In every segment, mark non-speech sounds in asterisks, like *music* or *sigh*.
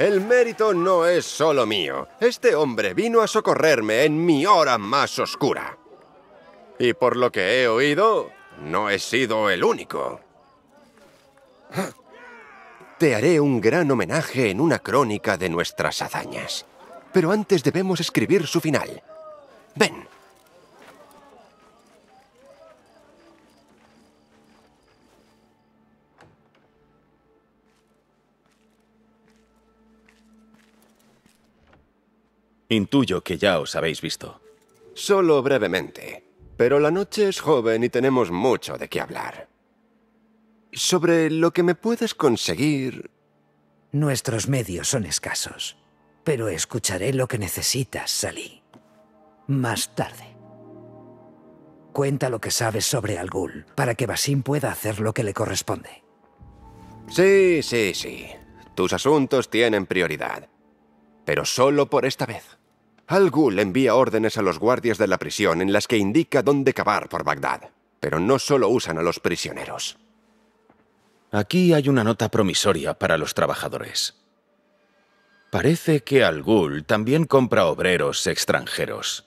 El mérito no es solo mío. Este hombre vino a socorrerme en mi hora más oscura. Y por lo que he oído, no he sido el único. Te haré un gran homenaje en una crónica de nuestras hazañas. Pero antes debemos escribir su final. Ven. Intuyo que ya os habéis visto. Solo brevemente. Pero la noche es joven y tenemos mucho de qué hablar. Sobre lo que me puedes conseguir... Nuestros medios son escasos, pero escucharé lo que necesitas, Salí. Más tarde. Cuenta lo que sabes sobre Algul, para que Basim pueda hacer lo que le corresponde. Sí, sí, sí. Tus asuntos tienen prioridad. Pero solo por esta vez. Al Ghul envía órdenes a los guardias de la prisión en las que indica dónde cavar por Bagdad. Pero no solo usan a los prisioneros. Aquí hay una nota promisoria para los trabajadores. Parece que Al Ghul también compra obreros extranjeros.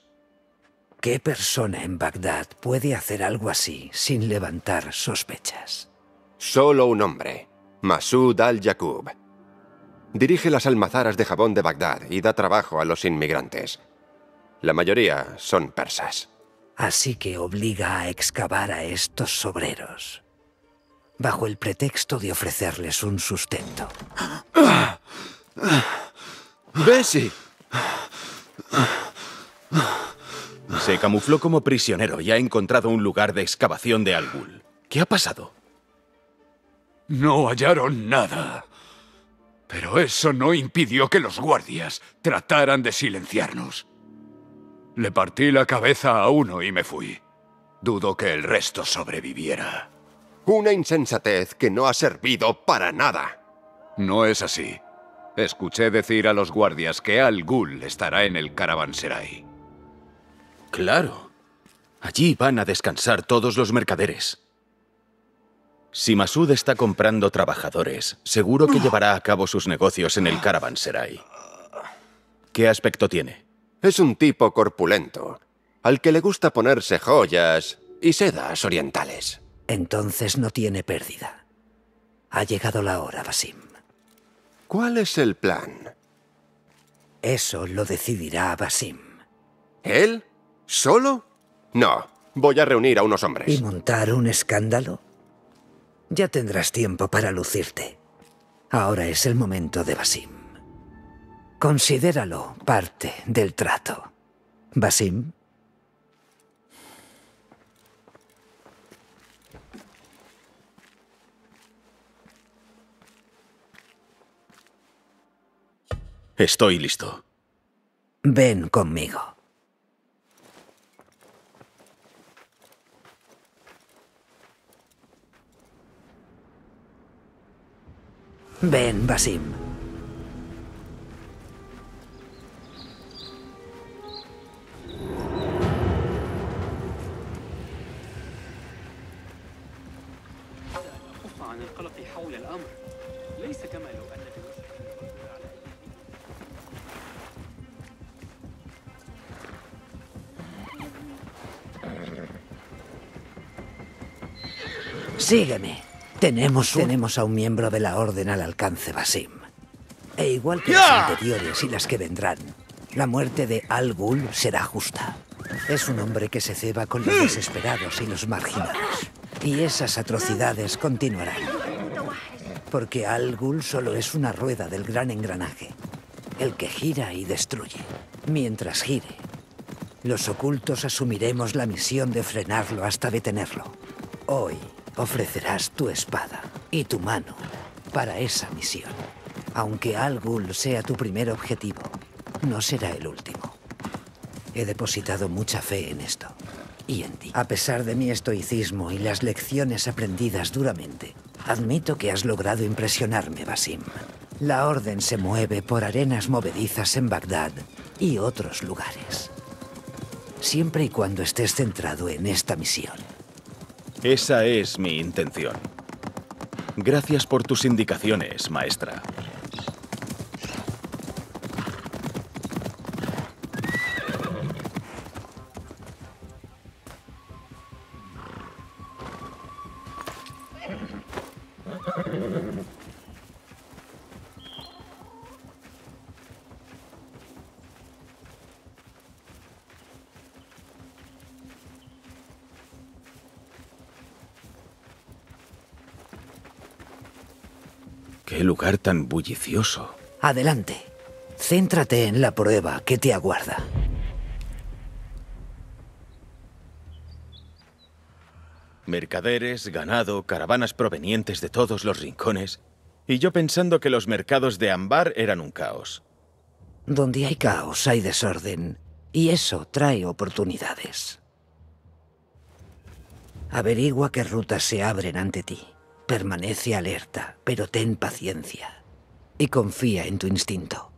¿Qué persona en Bagdad puede hacer algo así sin levantar sospechas? Solo un hombre, Masud al-Yaqub. Dirige las almazaras de jabón de Bagdad y da trabajo a los inmigrantes. La mayoría son persas. Así que obliga a excavar a estos obreros, bajo el pretexto de ofrecerles un sustento. ¡Bessie! Se camufló como prisionero y ha encontrado un lugar de excavación de Algul. ¿Qué ha pasado? No hallaron nada. Pero eso no impidió que los guardias trataran de silenciarnos. Le partí la cabeza a uno y me fui. Dudo que el resto sobreviviera. Una insensatez que no ha servido para nada. No es así. Escuché decir a los guardias que Al Ghul estará en el caravanserai. Claro. Allí van a descansar todos los mercaderes. Si Masud está comprando trabajadores, seguro que llevará a cabo sus negocios en el caravanserai. ¿Qué aspecto tiene? Es un tipo corpulento, al que le gusta ponerse joyas y sedas orientales. Entonces no tiene pérdida. Ha llegado la hora, Basim. ¿Cuál es el plan? Eso lo decidirá Basim. ¿Él? ¿Solo? No. Voy a reunir a unos hombres. ¿Y montar un escándalo? Ya tendrás tiempo para lucirte. Ahora es el momento de Basim. Considéralo parte del trato. Basim. Estoy listo. Ven conmigo. Ven, Basim. Tenemos, tenemos a un miembro de la Orden al alcance, Basim. E igual que las anteriores y las que vendrán, la muerte de Al Ghul será justa. Es un hombre que se ceba con los desesperados y los marginados. Y esas atrocidades continuarán. Porque Al Ghul solo es una rueda del gran engranaje, el que gira y destruye. Mientras gire, los ocultos asumiremos la misión de frenarlo hasta detenerlo. Hoy ofrecerás tu espada y tu mano para esa misión. Aunque Al Ghul sea tu primer objetivo, no será el último. He depositado mucha fe en esto y en ti. A pesar de mi estoicismo y las lecciones aprendidas duramente, admito que has logrado impresionarme, Basim. La Orden se mueve por arenas movedizas en Bagdad y otros lugares. Siempre y cuando estés centrado en esta misión. Esa es mi intención. Gracias por tus indicaciones, maestra. Tan bullicioso. Adelante. Céntrate en la prueba que te aguarda. Mercaderes, ganado, caravanas provenientes de todos los rincones. Y yo pensando que los mercados de Ambar eran un caos. Donde hay caos hay desorden. Y eso trae oportunidades. Averigua qué rutas se abren ante ti. Permanece alerta, pero ten paciencia. Y confía en tu instinto.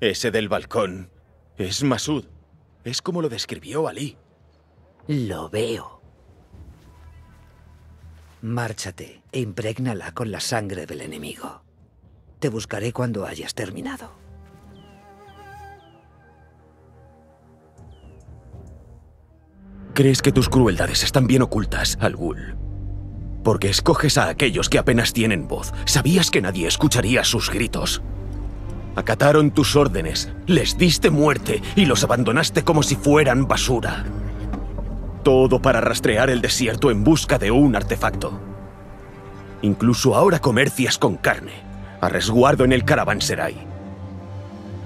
Ese del balcón es Masud. Es como lo describió Ali. Lo veo. Márchate e imprégnala con la sangre del enemigo. Te buscaré cuando hayas terminado. Crees que tus crueldades están bien ocultas, Algul. Porque escoges a aquellos que apenas tienen voz. Sabías que nadie escucharía sus gritos. Acataron tus órdenes, les diste muerte y los abandonaste como si fueran basura. Todo para rastrear el desierto en busca de un artefacto. Incluso ahora comercias con carne, a resguardo en el caravanserai.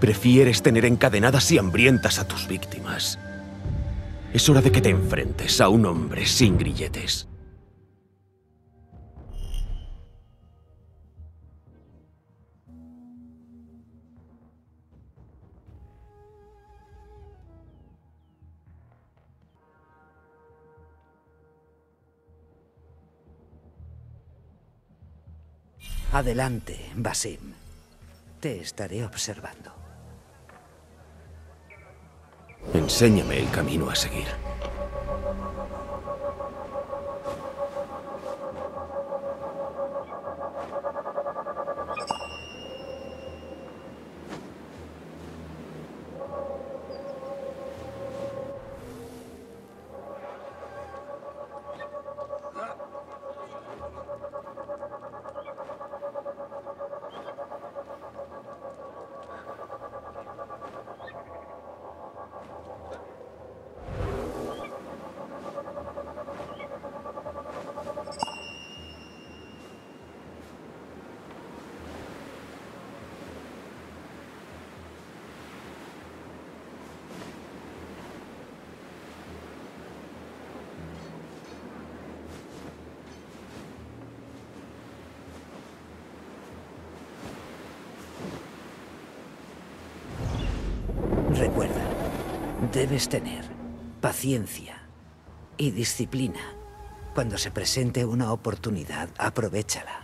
Prefieres tener encadenadas y hambrientas a tus víctimas. Es hora de que te enfrentes a un hombre sin grilletes. Adelante, Basim. Te estaré observando. Enséñame el camino a seguir. Debes tener paciencia y disciplina. Cuando se presente una oportunidad, aprovechala.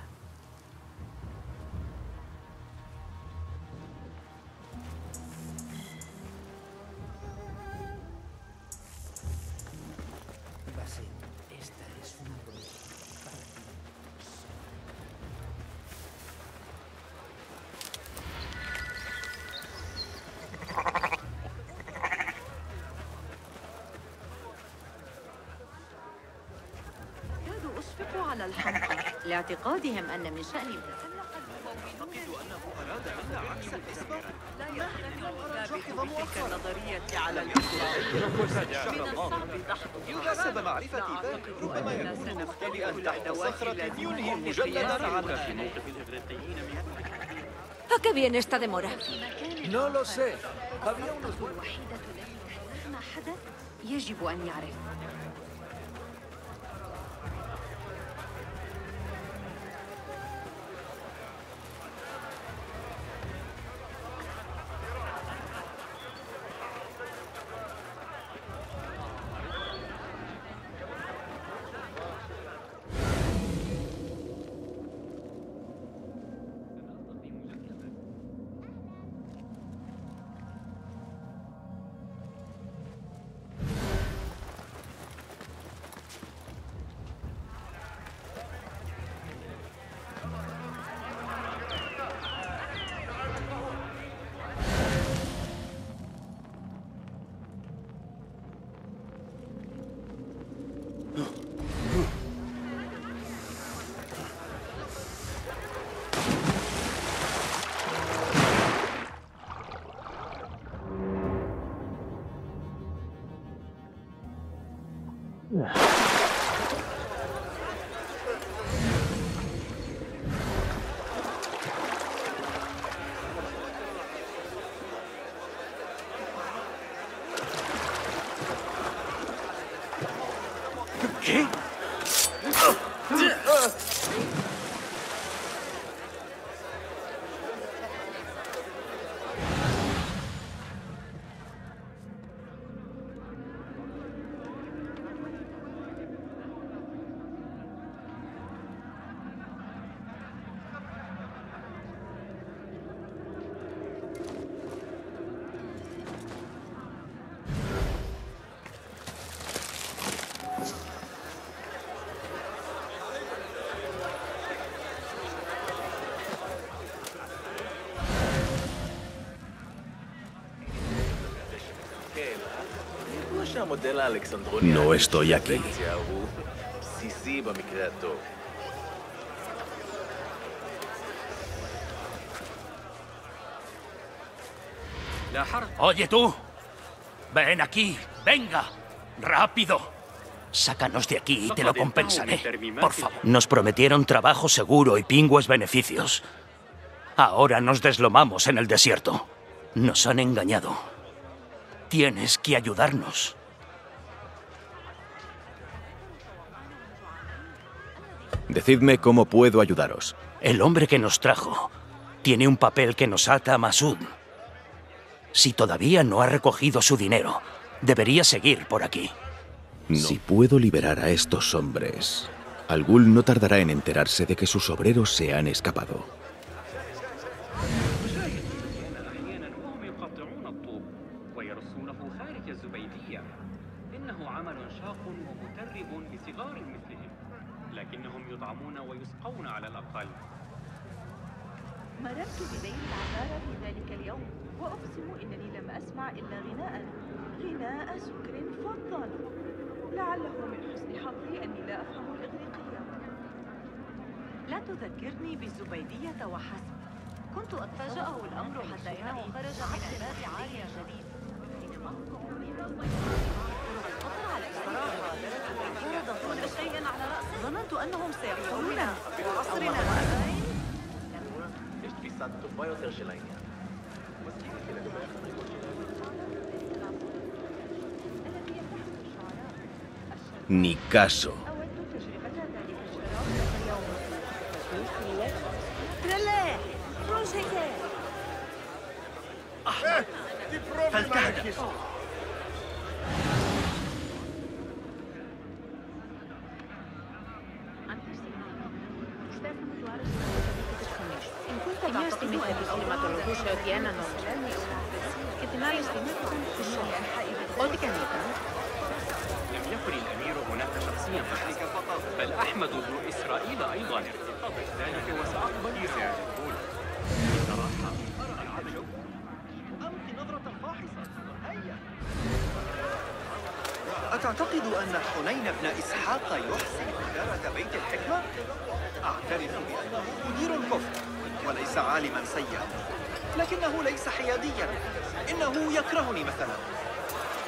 على الحمقى لاعتقادهم أن من شأنهم النظرية على حسب معرفتي ذلك ربما يكون مختلئا تحت صخرة ينهي ¿A qué viene esta demora? No lo sé. Había unos الوحيدة التي مهما حدث يجب أن يعرف No estoy aquí. Oye tú, ven aquí, venga, rápido. Sácanos de aquí y te lo compensaré, por favor. Nos prometieron trabajo seguro y pingües beneficios. Ahora nos deslomamos en el desierto. Nos han engañado. Tienes que ayudarnos. Decidme cómo puedo ayudaros. El hombre que nos trajo tiene un papel que nos ata a Masud. Si todavía no ha recogido su dinero, debería seguir por aquí. Si puedo liberar a estos hombres, Algul no tardará en enterarse de que sus obreros se han escapado. تذكرني بالزبيدية وحسب. كنت أتفاجأه الأمر حتى إنه خرج من الباب عاريا شديد. فرض كل شيء على رأسه ظننت أنهم سيعيشون في عصرنا. Ni caso. أتعتقد أن حنين بن إسحاق يحسن إدارة بيت الحكمة؟ أعترف بأنه مدير الكفر وليس عالما سيئا لكنه ليس حياديا إنه يكرهني مثلا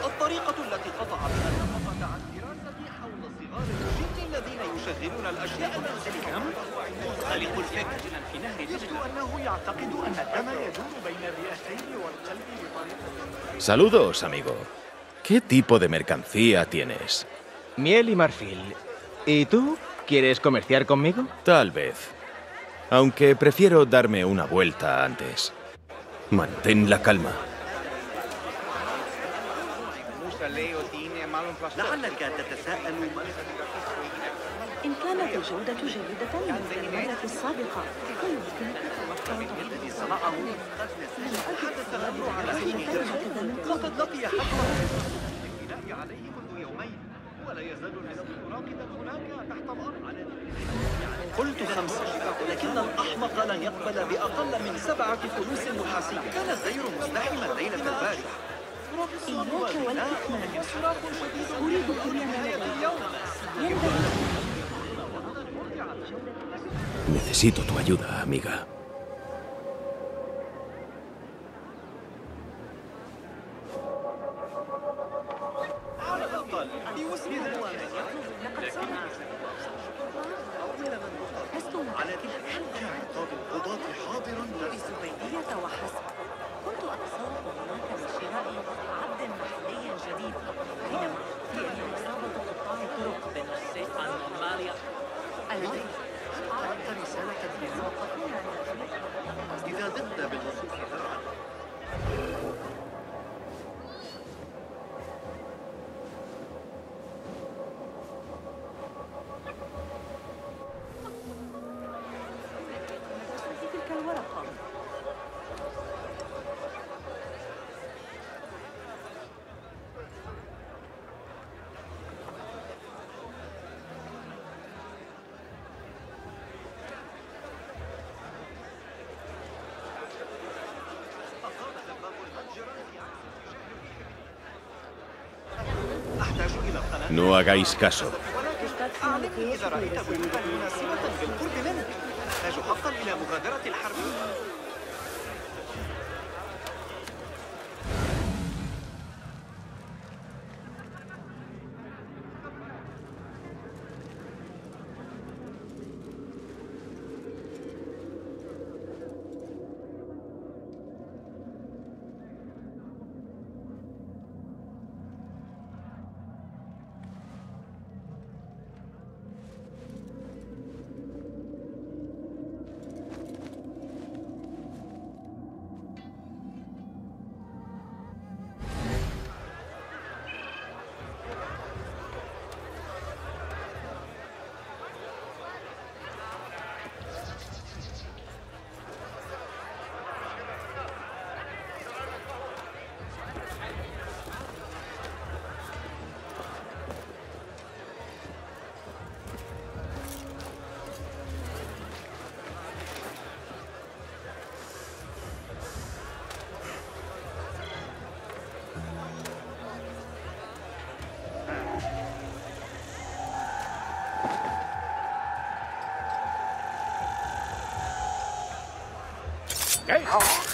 الطريقة التي قطع بها النفقة عن دراستي حول صغار الجن الذين يشغلون الأشياء المنزلية خلق الفكر في نهر يبدو أنه يعتقد أن الدم يدور بين الرئتين والقلب بطريقة Saludos, amigo. ¿Qué tipo de mercancía tienes? Miel y marfil. ¿Y tú? ¿Quieres comerciar conmigo? Tal vez. Aunque prefiero darme una vuelta antes. Mantén la calma. إن كانت الجودة جيدة مثل المرة السابقة. فيمكنك الذي صنعه قد نسيت حدث الأمر على لقد لقي حقه للبناء عليه منذ يومين ولا يزال راقدا هناك تحت الأرض قلت خمسة لكن الأحمق لن يقبل بأقل من سبعة فلوس محاسية كان الدير مزدحما ليلة البارحة. إياك والإثم صراخ شديد أريد اليوم ينبغي Necesito tu ayuda, amiga. No hagáis caso. Okay.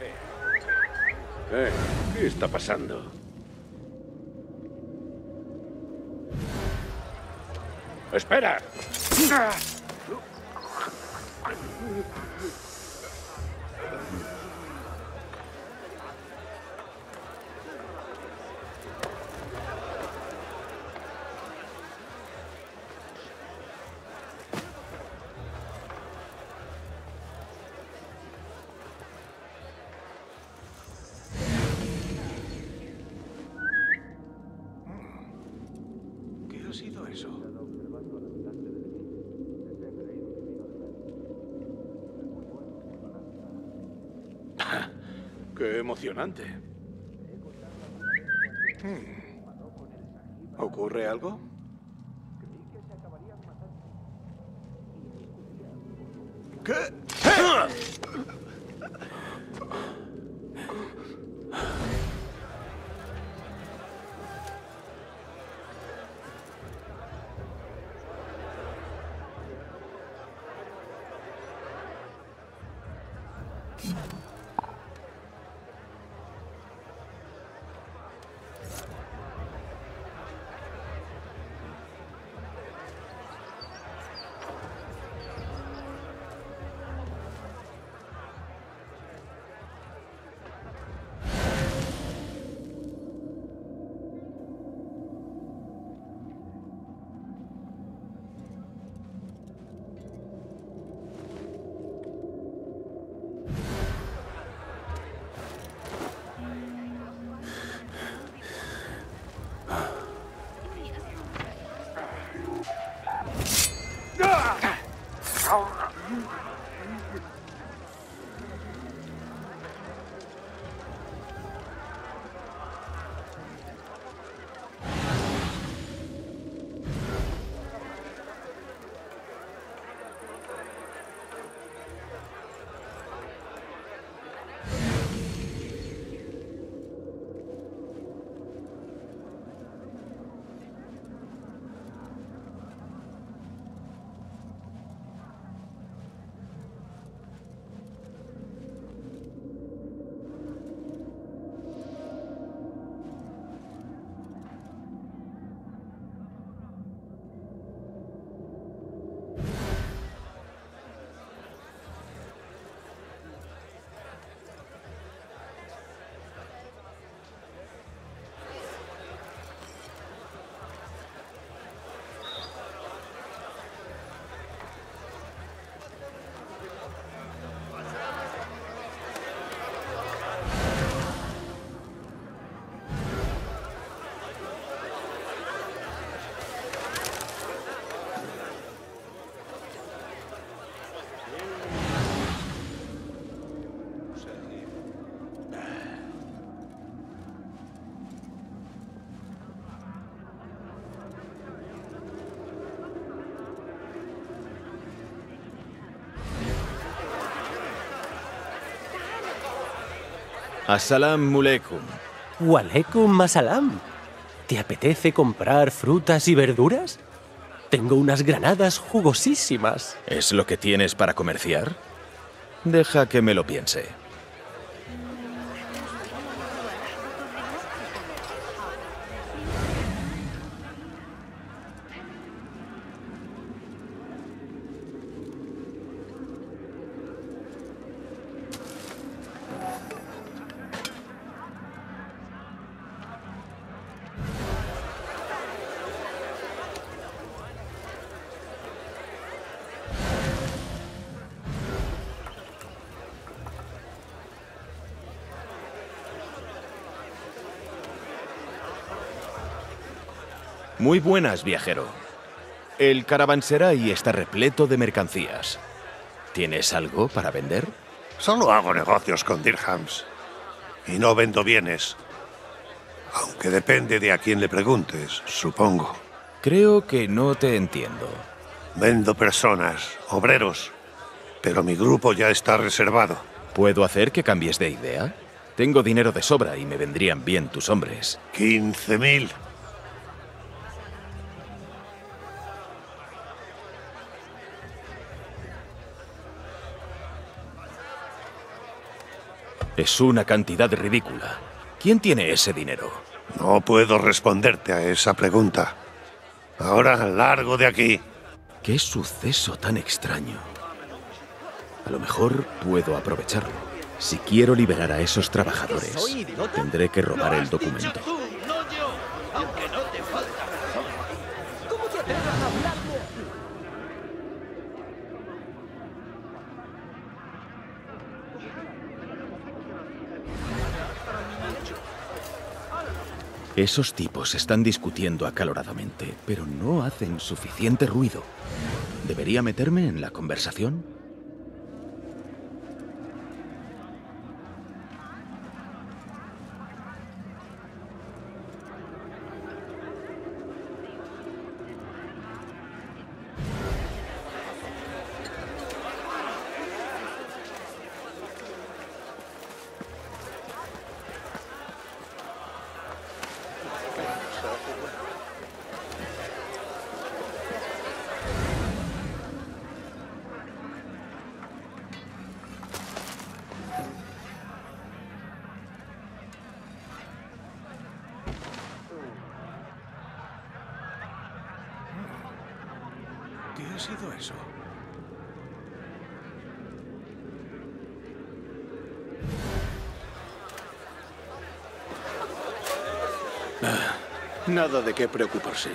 Eh, ¿Qué está pasando? ¡Espera! ¿Qué sido eso? *laughs* ¡Qué emocionante! Hmm. ¿Ocurre algo? Assalam mulekum. Walekum masalam. ¿Te apetece comprar frutas y verduras? Tengo unas granadas jugosísimas. ¿Es lo que tienes para comerciar? Deja que me lo piense. Muy buenas, viajero. El caravanserai está repleto de mercancías. ¿Tienes algo para vender? Solo hago negocios con dirhams. Y no vendo bienes. Aunque depende de a quién le preguntes, supongo. Creo que no te entiendo. Vendo personas, obreros. Pero mi grupo ya está reservado. ¿Puedo hacer que cambies de idea? Tengo dinero de sobra y me vendrían bien tus hombres. 15.000. Es una cantidad ridícula. ¿Quién tiene ese dinero? No puedo responderte a esa pregunta. Ahora largo de aquí. ¿Qué suceso tan extraño? A lo mejor puedo aprovecharlo. Si quiero liberar a esos trabajadores, tendré que robar el documento. Aunque no te falta razón. ¿Cómo te atreves a hablarme? Esos tipos están discutiendo acaloradamente, pero no hacen suficiente ruido. ¿Debería meterme en la conversación? ¿Qué ha sido eso? Ah, nada de qué preocuparse.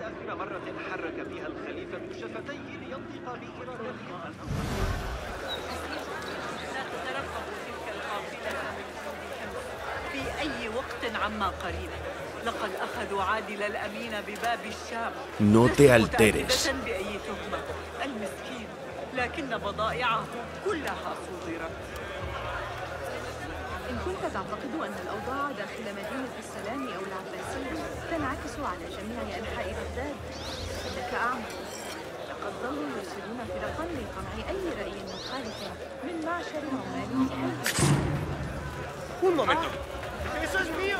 آخر مرة حرك فيها الخليفة شفتيه لينطق بإرادته لا عما قريب لقد أخذوا عادل الأمين بباب الشام. No te alteres. متأكدة بأي تهمة. المسكين. لكن بضائعه كلها صدرت إن كنت تعتقد أن الأوضاع داخل مدينة السلام أو العباسية تنعكس على جميع أنحاء بغداد. فإنك أعمى. لقد ظلوا يرسلون فرقا لقمع أي رأي مخالف من معشر عمال. ¡Eso es mío!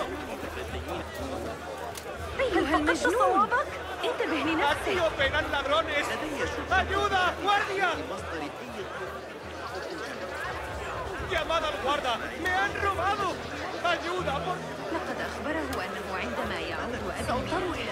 أيها المجنون صوابك انتبه لنفسك ¡Aquí operan ladrones! ¡Ayuda! ¡Guardia! ¡Llamad al guarda! ¡Me han robado! ¡Ayuda! por لقد أخبره أنه عندما يعود سأضطر إلى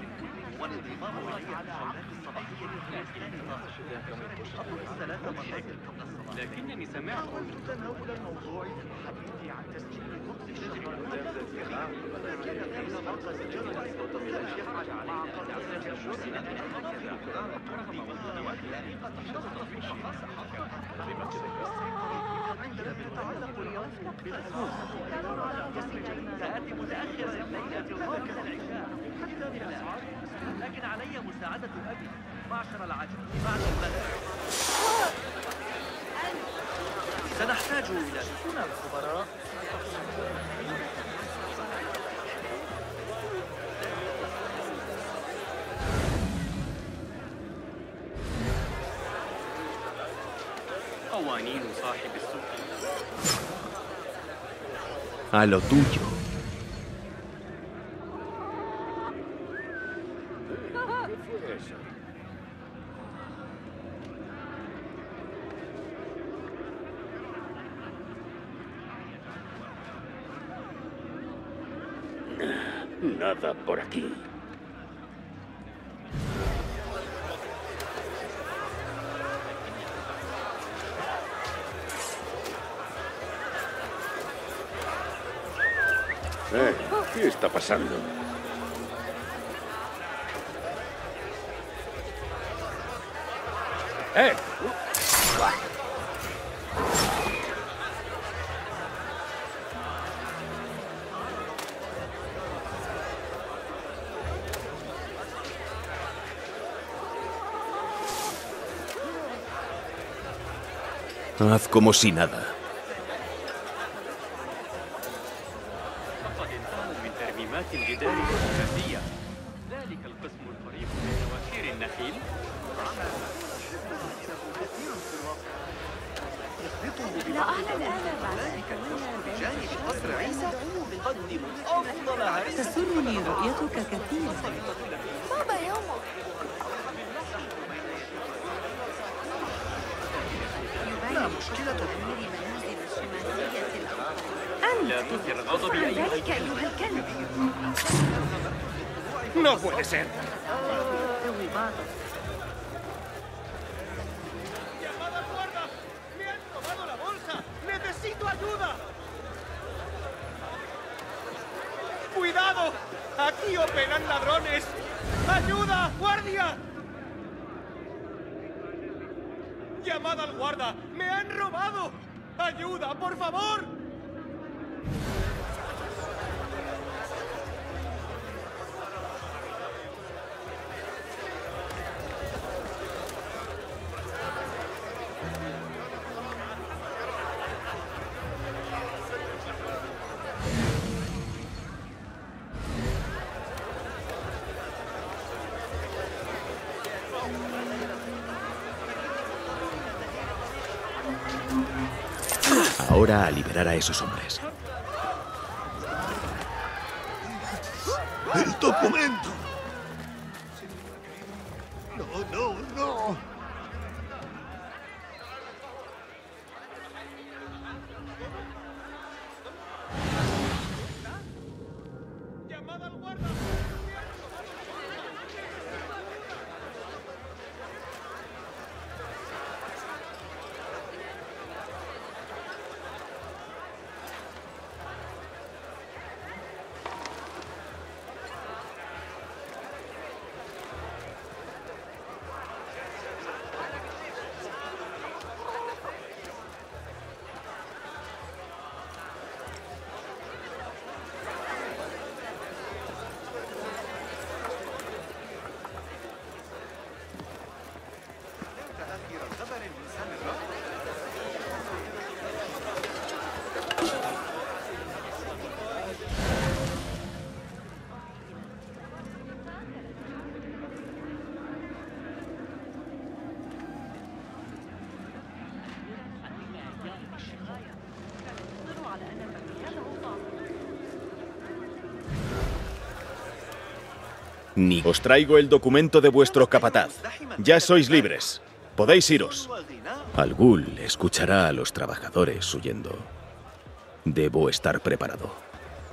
والانضمام إليه على عادات الصباحية المستندة أطلق الثلاث مرات قبل الصلاة لكنني سمعت حاولت تناول الموضوع في عن تسجيل خبز الشهر ولكن ليس مرقز جرس وتطلع يفعل مع قضية الجرس طريقة شخص في الشخص عندما تتعلق اليوم بالخصوص مساعدة أبي معشر العجل سنحتاج إلى هنا الخبراء. قوانين صاحب السوق. lo tuyo. Nada por aquí. Eh, ¿Qué está pasando? ¡Eh! Haz como si nada. ¡Aquí operan ladrones! ¡Ayuda! ¡Guardia! ¡Llamad al guarda! ¡Me han robado! ¡Ayuda, por favor! Ahora a liberar a esos hombres. Ni os traigo el documento de vuestro capataz. Ya sois libres. Podéis iros. Al Ghul escuchará a los trabajadores huyendo. Debo estar preparado.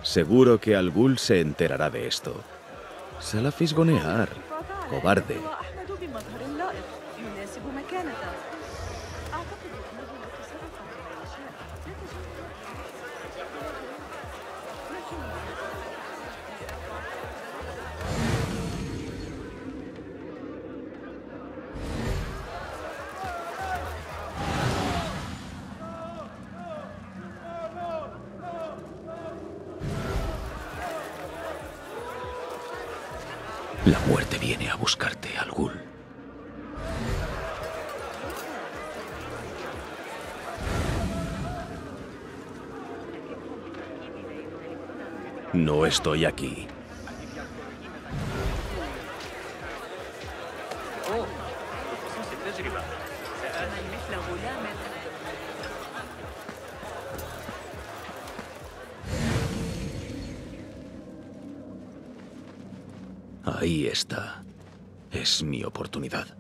Seguro que Al Ghul se enterará de esto. Se la fisgonear. Cobarde. buscarte, al Ghul. No estoy aquí. Ahí está. Es mi oportunidad.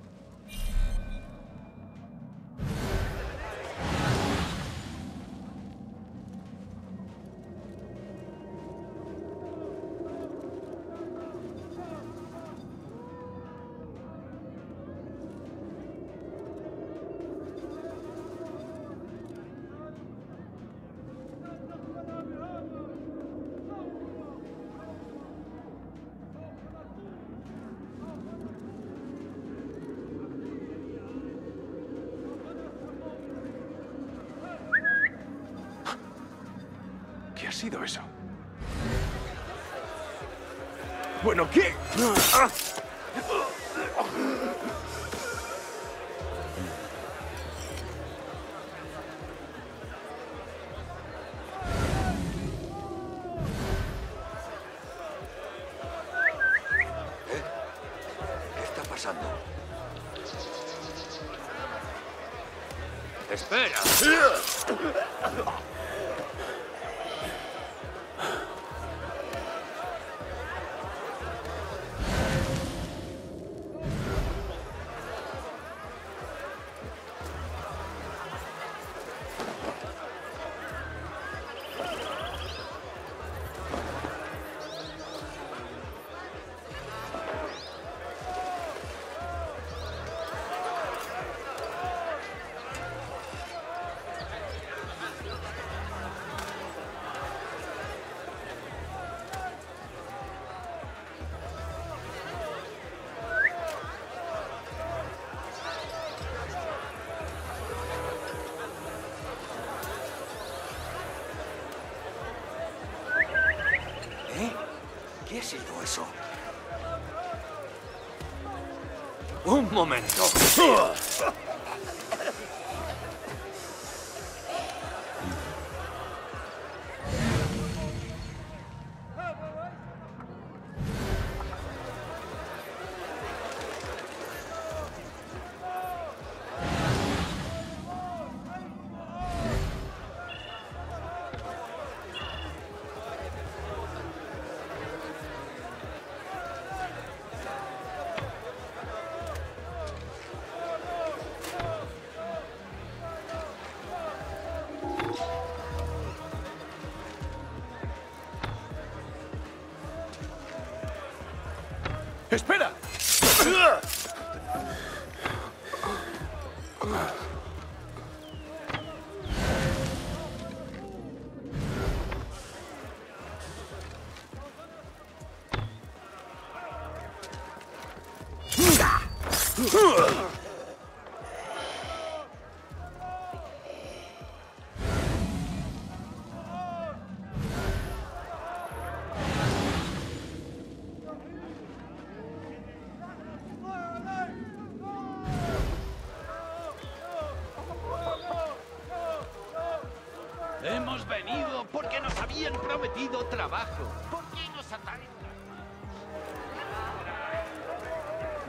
Pasando? ¡Espera! ¡Espera! Prometido trabajo. ¿Por qué nos atacan?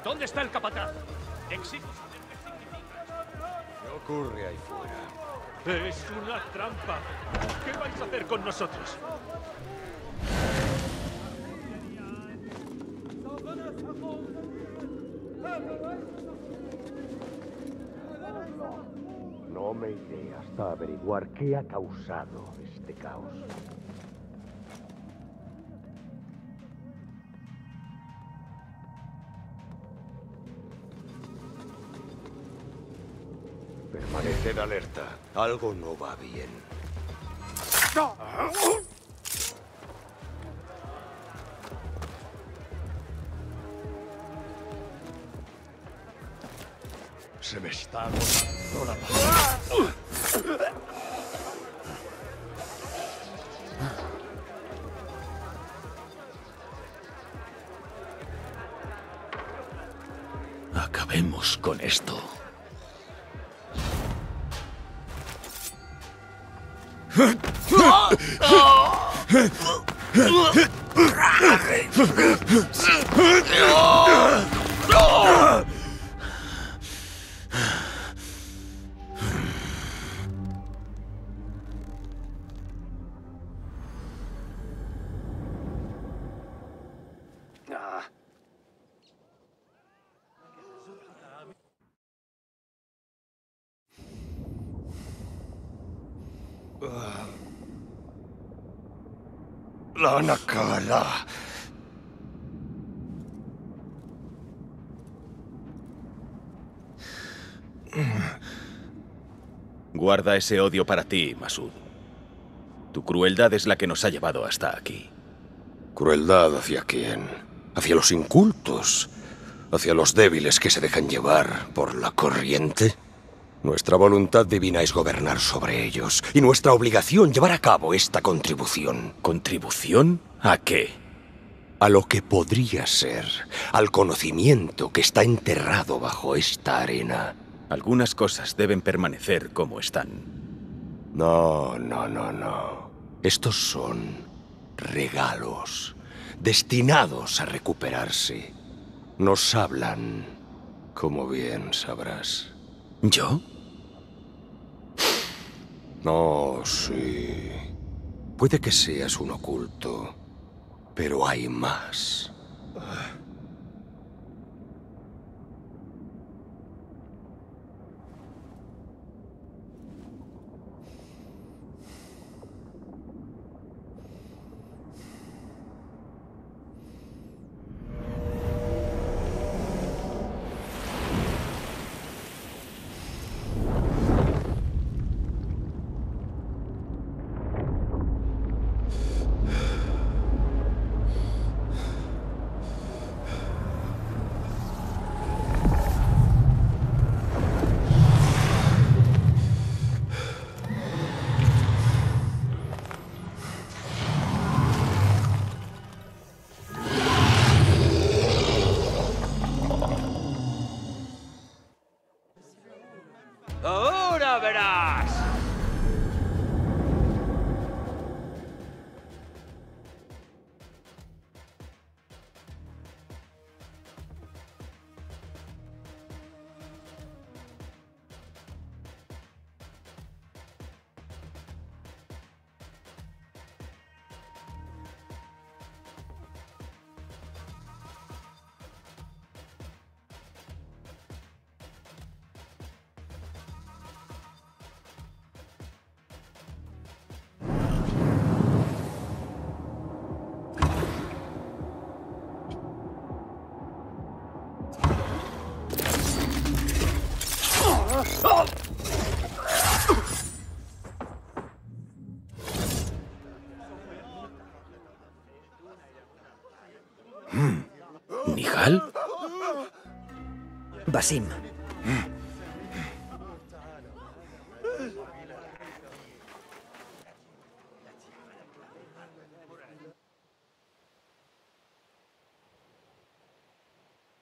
¿Dónde está el capataz? Exijo saber qué significa. ¿Qué ocurre ahí fuera? Es una trampa. ¿Qué vais a hacer con nosotros? No me iré hasta averiguar qué ha causado este caos. Permaneced alerta. Algo no va bien. Se me está agotando la paciencia. Guarda ese odio para ti, Masud. Tu crueldad es la que nos ha llevado hasta aquí. ¿Crueldad hacia quién? ¿Hacia los incultos? ¿Hacia los débiles que se dejan llevar por la corriente? Nuestra voluntad divina es gobernar sobre ellos y nuestra obligación llevar a cabo esta contribución. ¿Contribución? ¿A qué? A lo que podría ser, al conocimiento que está enterrado bajo esta arena. Algunas cosas deben permanecer como están. No, no, no, no. Estos son regalos destinados a recuperarse. Nos hablan, como bien sabrás. ¿Yo? No, sí. Puede que seas un oculto, pero hay más.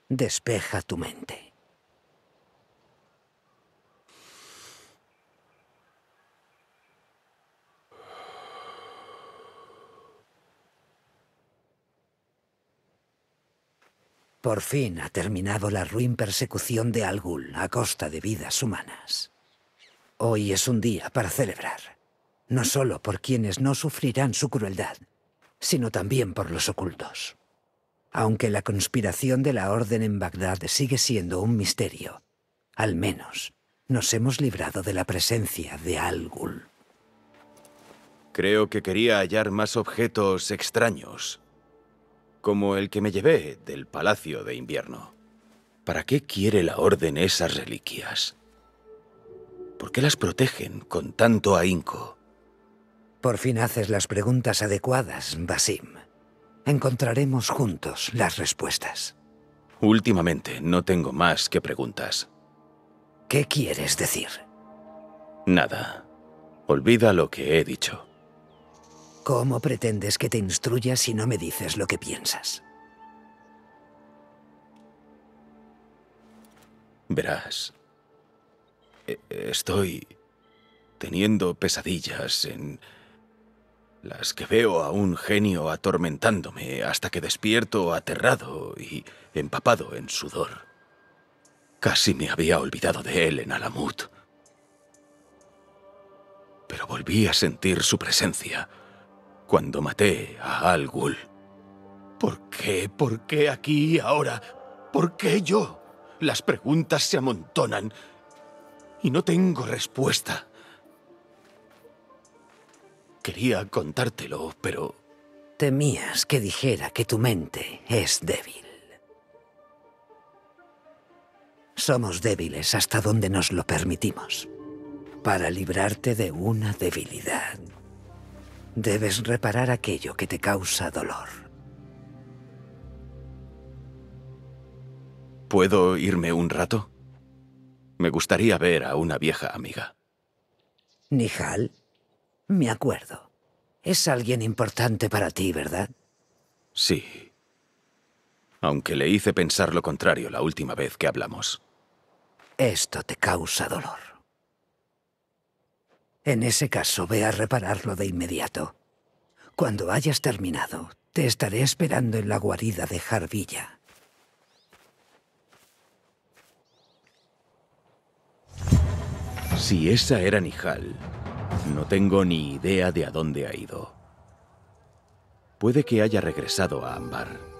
Despeja tu mente. Por fin ha terminado la ruin persecución de Algul a costa de vidas humanas. Hoy es un día para celebrar, no solo por quienes no sufrirán su crueldad, sino también por los ocultos. Aunque la conspiración de la Orden en Bagdad sigue siendo un misterio, al menos nos hemos librado de la presencia de Al-Ghul. Creo que quería hallar más objetos extraños, como el que me llevé del Palacio de Invierno. ¿Para qué quiere la Orden esas reliquias? ¿Por qué las protegen con tanto ahínco? Por fin haces las preguntas adecuadas, Basim. Encontraremos juntos las respuestas. Últimamente no tengo más que preguntas. ¿Qué quieres decir? Nada. Olvida lo que he dicho. ¿Cómo pretendes que te instruya si no me dices lo que piensas? Verás. e- Estoy teniendo pesadillas en las que veo a un genio atormentándome hasta que despierto aterrado y empapado en sudor. Casi me había olvidado de él en Alamut. Pero volví a sentir su presencia cuando maté a Al Ghul. ¿Por qué? ¿Por qué aquí y ahora? ¿Por qué yo? Las preguntas se amontonan y no tengo respuesta. Quería contártelo, pero Temías que dijera que tu mente es débil. Somos débiles hasta donde nos lo permitimos. Para librarte de una debilidad, debes reparar aquello que te causa dolor. ¿puedo irme un rato? Me gustaría ver a una vieja amiga. Nihal, me acuerdo. Es alguien importante para ti, ¿verdad? Sí. Aunque le hice pensar lo contrario la última vez que hablamos. Esto te causa dolor. En ese caso, ve a repararlo de inmediato. Cuando hayas terminado, te estaré esperando en la guarida de Jarvilla. Si esa era Nihal, no tengo ni idea de a dónde ha ido. Puede que haya regresado a Ambar.